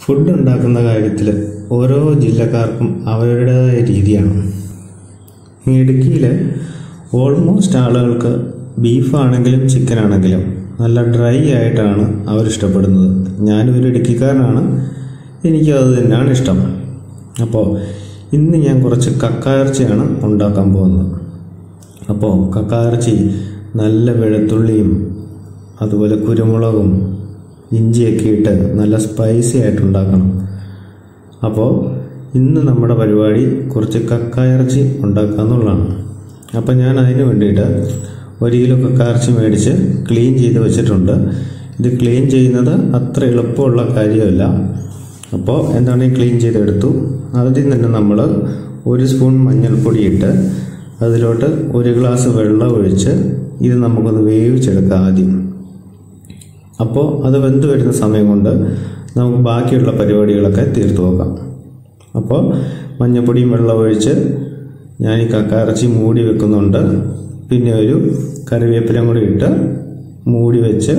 Food ഉണ്ടാക്കുന്ന കാര്യത്തിൽ ഓരോ ജില്ലക്കാർക്കും അവരുടേതായ രീതിയാണ്. ഇടുക്കിയിൽ ഓൾമോസ്റ്റ് ആളുകൾക്ക് ബീഫാണെങ്കിലും ചിക്കൻ ആണെങ്കിലും നല്ല ഡ്രൈ ആയിട്ടാണ് അവരിഷ്ടപ്പെടുന്നത്. ഞാനും ഒരു ഇടുക്കിക്കാരനാണ്. എനിക്കത് തന്നെയാണ് ഇഷ്ടം. അപ്പോൾ ഇന്ന് ഞാൻ കുറച്ച് കക്കായിറച്ചിയാണ് ഉണ്ടാക്കാൻ പോകുന്നത്. അപ്പോൾ കക്കായിറച്ചി നല്ല വെളുത്തുള്ളിയും അതുപോലെ കുരുമുളകും ഇഞ്ചിയൊക്കെ ഇട്ട് നല്ല സ്പൈസി ആയിട്ട് ഉണ്ടാക്കണം അപ്പോൾ ഇന്ന് നമ്മുടെ പരിപാടി കുറച്ച് കക്കായിറച്ചി ഉണ്ടാക്കുക എന്നുള്ളതാണ്. അപ്പം ഞാൻ അതിന് വേണ്ടിയിട്ട് ഒരു കിലോ കക്കായിറച്ചി മേടിച്ച് ക്ലീൻ ചെയ്ത് വെച്ചിട്ടുണ്ട്. ഇത് ക്ലീൻ ചെയ്യുന്നത് അത്ര എളുപ്പമുള്ള കാര്യമല്ല. അപ്പോൾ എന്താണ് ക്ലീൻ ചെയ്തെടുത്തു? ആദ്യം തന്നെ നമ്മൾ ഒരു സ്പൂൺ മഞ്ഞൾപ്പൊടി ഇട്ട് അതിലോട്ട് ഒരു ഗ്ലാസ് വെള്ളം ഒഴിച്ച് ഇത് നമുക്കൊന്ന് വേവിച്ചെടുക്കാം ആദ്യം. അപ്പോൾ അത് വെന്ത് വരുന്ന സമയം കൊണ്ട് നമുക്ക് ബാക്കിയുള്ള പരിപാടികളൊക്കെ തീർത്തു നോക്കാം. അപ്പോൾ മഞ്ഞപ്പൊടിയും വെള്ളം ഒഴിച്ച് ഞാൻ ഈ കക്കാറച്ചി മൂടി വെക്കുന്നുണ്ട്. പിന്നെ ഒരു കറിവേപ്പിലയും കൂടി ഇട്ട് മൂടി വെച്ച്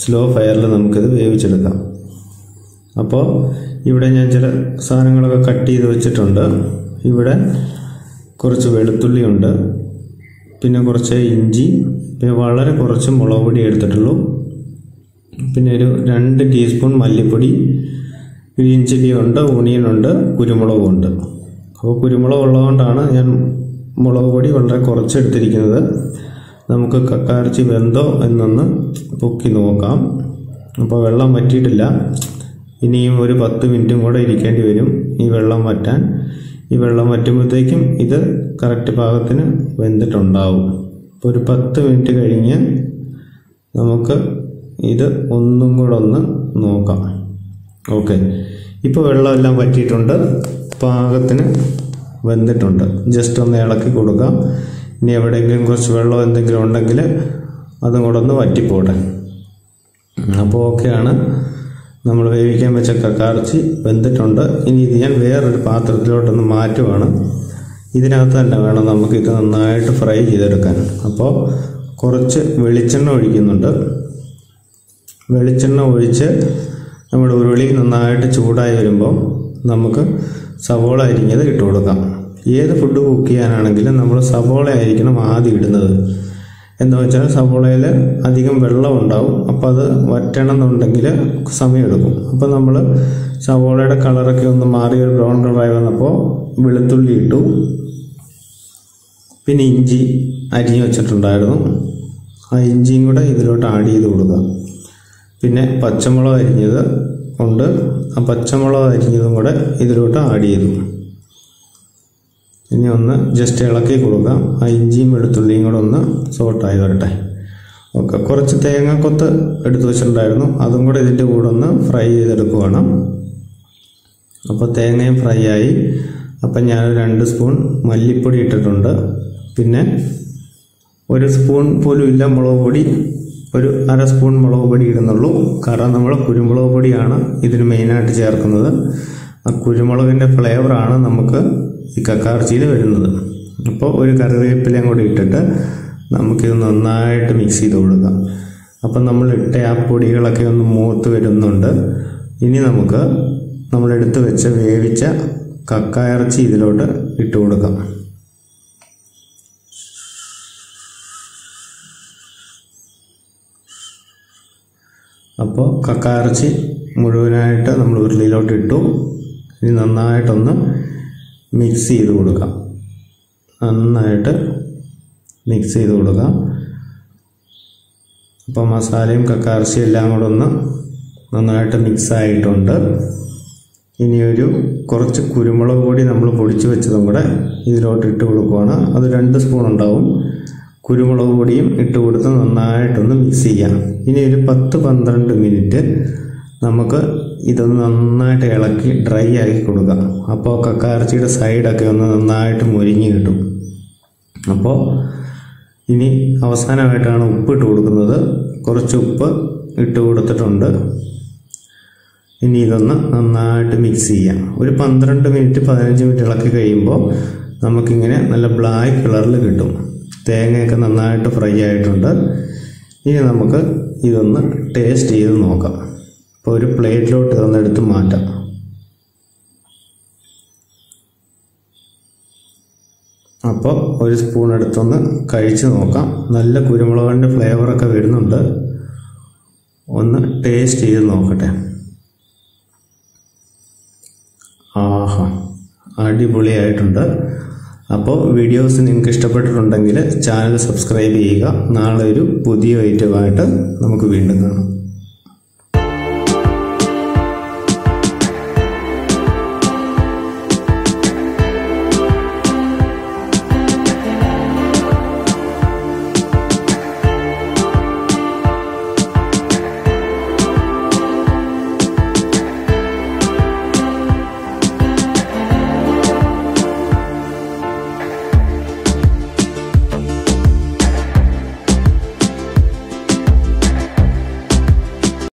സ്ലോ ഫയറിൽ നമുക്കിത് വേവിച്ചെടുക്കാം. അപ്പോൾ ഇവിടെ ഞാൻ ചില സാധനങ്ങളൊക്കെ കട്ട് ചെയ്ത് വെച്ചിട്ടുണ്ട്. ഇവിടെ കുറച്ച് വെളുത്തുള്ളിയുണ്ട് പിന്നെ കുറച്ച് ഇഞ്ചി. പിന്നെ വളരെ കുറച്ച് മുളക് പൊടി എടുത്തിട്ടുള്ളൂ. പിന്നെ ഒരു രണ്ട് ടീസ്പൂൺ മല്ലിപ്പൊടി ഗ്രീൻ ചില്ലിയുണ്ട് ഓണിയൻ ഉണ്ട് കുരുമുളകും ഉണ്ട്. അപ്പോൾ കുരുമുളക് ഉള്ളതുകൊണ്ടാണ് ഞാൻ മുളക് പൊടി വളരെ കുറച്ചെടുത്തിരിക്കുന്നത് നമുക്ക് കക്കാർച്ചി വെന്തോ എന്നൊന്ന് പൊക്കി നോക്കാം. അപ്പോൾ വെള്ളം വറ്റിയിട്ടില്ല. ഇനിയും ഒരു പത്ത് മിനിറ്റും കൂടെ ഇരിക്കേണ്ടി വരും ഈ വെള്ളം വറ്റാൻ. ഈ വെള്ളം വറ്റുമ്പോഴത്തേക്കും ഇത് കറക്റ്റ് പാകത്തിന് വെന്തിട്ടുണ്ടാവും. അപ്പോൾ ഒരു പത്ത് മിനിറ്റ് കഴിഞ്ഞ് നമുക്ക് ഇത് ഒന്നും കൂടെ ഒന്ന് നോക്കാം. ഓക്കെ ഇപ്പോൾ വെള്ളമെല്ലാം പറ്റിയിട്ടുണ്ട് പാകത്തിന് വെന്തിട്ടുണ്ട്. ജസ്റ്റ് ഒന്ന് ഇളക്കി കൊടുക്കാം. ഇനി എവിടെയെങ്കിലും കുറച്ച് വെള്ളം എന്തെങ്കിലും ഉണ്ടെങ്കിൽ അതും കൂടെ ഒന്ന് വറ്റിപ്പോട്ടെ. അപ്പോൾ ഓക്കെയാണ് നമ്മൾ വേവിക്കാൻ വെച്ച കക്കാർച്ചി വെന്തിട്ടുണ്ട്. ഇനി ഇത് ഞാൻ വേറൊരു പാത്രത്തിലോട്ടൊന്ന് മാറ്റുവാണ്. ഇതിനകത്ത് തന്നെ വേണം നമുക്ക് ഇത് നന്നായിട്ട് ഫ്രൈ ചെയ്തെടുക്കാൻ. അപ്പോൾ കുറച്ച് വെളിച്ചെണ്ണ ഒഴിക്കുന്നുണ്ട്. വെളിച്ചെണ്ണ ഒഴിച്ച് നമ്മുടെ ഉരുളി നന്നായിട്ട് ചൂടായി വരുമ്പോൾ നമുക്ക് സവോള അരിഞ്ഞത് ഇട്ട് കൊടുക്കാം. ഏത് ഫുഡ് കുക്ക് ചെയ്യാനാണെങ്കിലും നമ്മൾ സവോള ആയിരിക്കണം ആദ്യം ഇടുന്നത്. എന്താ വെച്ചാൽ സവോളയിൽ അധികം വെള്ളം ഉണ്ടാവും. അപ്പോൾ അത് വറ്റണം എന്നുണ്ടെങ്കിൽ സമയമെടുക്കും അപ്പോൾ നമ്മൾ സവോളയുടെ കളറൊക്കെ ഒന്ന് മാറി ഒരു ബ്രൗൺ കളറായി വന്നപ്പോൾ വെളുത്തുള്ളി ഇട്ടു. പിന്നെ ഇഞ്ചി അരിഞ്ഞു വെച്ചിട്ടുണ്ടായിരുന്നു. ആ ഇഞ്ചിയും കൂടെ ഇതിലോട്ട് ആഡ് ചെയ്ത് കൊടുക്കുക പിന്നെ പച്ചമുളക് അരിഞ്ഞത് കൊണ്ട് ആ പച്ചമുളക് അരിഞ്ഞതും കൂടെ ഇതിലോട്ട് ആഡ് ചെയ്തു. ഇനി ഒന്ന് ജസ്റ്റ് ഇളക്കി കൊടുക്കാം. ആ ഇഞ്ചിയും വെളുത്തുള്ളിയും കൂടെ ഒന്ന് സോട്ടായി വരട്ടെ. ഓക്കെ കുറച്ച് തേങ്ങാക്കൊത്ത് എടുത്തു വെച്ചിട്ടുണ്ടായിരുന്നു. അതും കൂടെ ഇതിന്റെ കൂടെ ഒന്ന് ഫ്രൈ ചെയ്തെടുക്കുവാണ്. അപ്പോൾ തേങ്ങയും ഫ്രൈ ആയി. അപ്പം ഞാൻ രണ്ട് സ്പൂൺ മല്ലിപ്പൊടി ഇട്ടിട്ടുണ്ട്. പിന്നെ ഒരു സ്പൂൺ പോലും ഇല്ല മുളക് പൊടി. ഒരു അര സ്പൂൺ മുളക് പൊടി ഇടുന്നുള്ളൂ. കാരണം നമ്മൾ കുരുമുളക് പൊടിയാണ് ഇതിന് മെയിനായിട്ട് ചേർക്കുന്നത്. ആ കുരുമുളകിന്റെ ഫ്ലേവറാണ് നമുക്ക് ഈ കക്കാർച്ചിയിൽ വരുന്നത്. അപ്പോൾ ഒരു കറിവേപ്പിലയും കൂടി ഇട്ടിട്ട് നമുക്കിത് നന്നായിട്ട് മിക്സ് ചെയ്ത് കൊടുക്കാം. അപ്പം നമ്മൾ ഇട്ട ആ പൊടികളൊക്കെ ഒന്ന് മൂത്ത് വരുന്നുണ്ട്. ഇനി നമുക്ക് നമ്മളെടുത്ത് വെച്ച വേവിച്ച കക്കായിറച്ചി ഇതിലോട്ട് ഇട്ട് കൊടുക്കാം. അപ്പോൾ കക്കായിറച്ചി മുഴുവനായിട്ട് നമ്മൾ ഉരുളിയിലോട്ട് ഇട്ടു. ഇനി നന്നായിട്ടൊന്ന് മിക്സ് ചെയ്ത് കൊടുക്കാം. നന്നായിട്ട് മിക്സ് ചെയ്ത് കൊടുക്കാം. അപ്പോൾ മസാലയും കക്കാർച്ചിയും എല്ലാം കൂടെ ഒന്ന് നന്നായിട്ട് മിക്സ് ആയിട്ടുണ്ട്. ഇനി ഒരു കുറച്ച് കുരുമുളക് പൊടി നമ്മൾ പൊടിച്ച് വെച്ചതും കൂടെ ഇതിലോട്ട് ഇട്ട് കൊടുക്കുവാണ്. അത് രണ്ട് സ്പൂൺ ഉണ്ടാവും. കുരുമുളക് പൊടിയും ഇട്ട് കൊടുത്ത് നന്നായിട്ടൊന്ന് മിക്സ് ചെയ്യാം. ഇനി ഒരു പത്ത് പന്ത്രണ്ട് മിനിറ്റ് നമുക്ക് ഇതൊന്ന് നന്നായിട്ട് ഇളക്കി ഡ്രൈ ആക്കി കൊടുക്കുക അപ്പോൾ കക്കാർച്ചിയുടെ സൈഡൊക്കെ ഒന്ന് നന്നായിട്ട് മുരിഞ്ഞ് കിട്ടും. അപ്പോൾ ഇനി അവസാനമായിട്ടാണ് ഉപ്പ് ഇട്ട് കൊടുക്കുന്നത്. കുറച്ച് ഉപ്പ് ഇട്ട് കൊടുത്തിട്ടുണ്ട്. ഇനി ഇതൊന്ന് നന്നായിട്ട് മിക്സ് ചെയ്യാം. ഒരു പന്ത്രണ്ട് മിനിറ്റ് പതിനഞ്ച് മിനിറ്റ് ഇളക്കി കഴിയുമ്പോൾ നമുക്കിങ്ങനെ നല്ല ബ്ലാക്ക് കളറിൽ കിട്ടും. തേങ്ങയൊക്കെ നന്നായിട്ട് ഫ്രൈ ആയിട്ടുണ്ട്. ഇനി നമുക്ക് ഇതൊന്ന് ടേസ്റ്റ് ചെയ്ത് നോക്കാം. അപ്പോൾ ഒരു പ്ലേറ്റിലോട്ട് ഇതൊന്ന് എടുത്ത് മാറ്റാം. അപ്പോൾ ഒരു സ്പൂൺ എടുത്തൊന്ന് കഴിച്ച് നോക്കാം. നല്ല കുരുമുളകിന്റെ ഫ്ലേവറൊക്കെ വരുന്നുണ്ട്. ഒന്ന് ടേസ്റ്റ് ചെയ്ത് നോക്കട്ടെ. ആഹാ അടിപൊളിയായിട്ടുണ്ട്. അപ്പോൾ വീഡിയോസ് നിങ്ങൾക്ക് ഇഷ്ടപ്പെട്ടിട്ടുണ്ടെങ്കിൽ ചാനൽ സബ്സ്ക്രൈബ് ചെയ്യുക. നാളെ ഒരു പുതിയ ഐറ്റമായിട്ട് നമുക്ക് വീണ്ടും കാണാം.